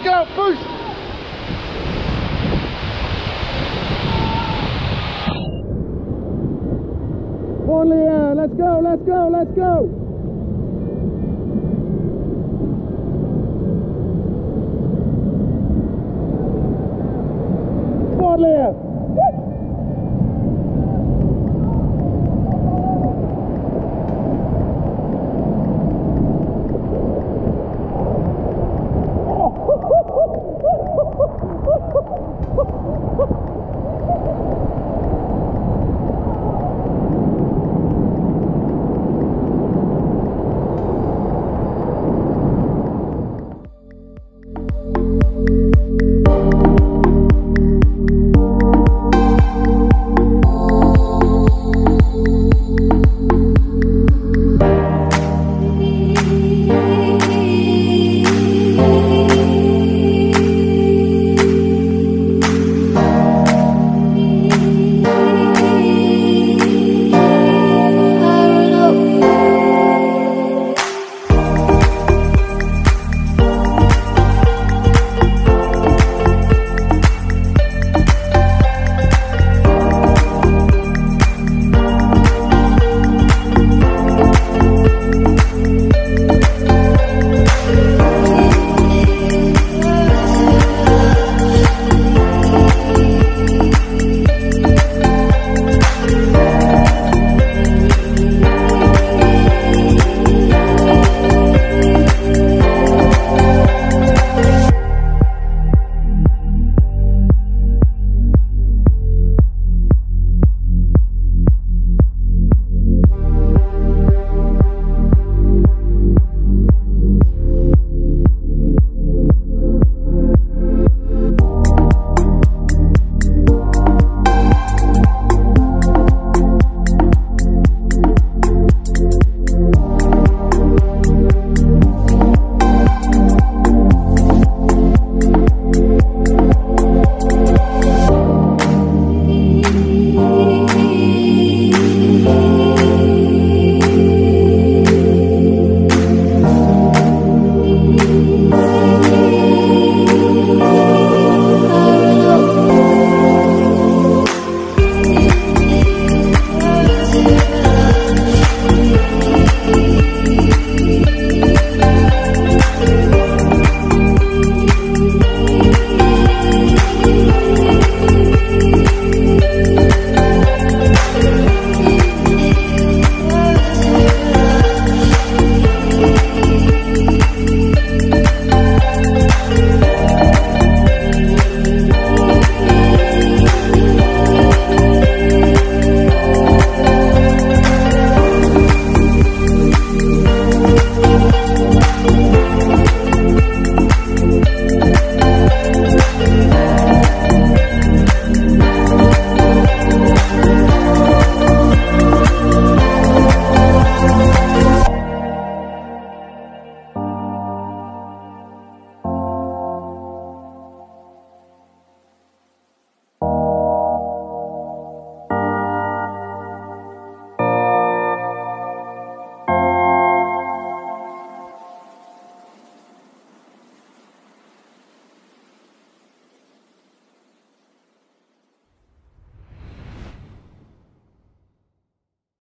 out, push! One Leah, let's go, let's go, let's go! Come on, Leah!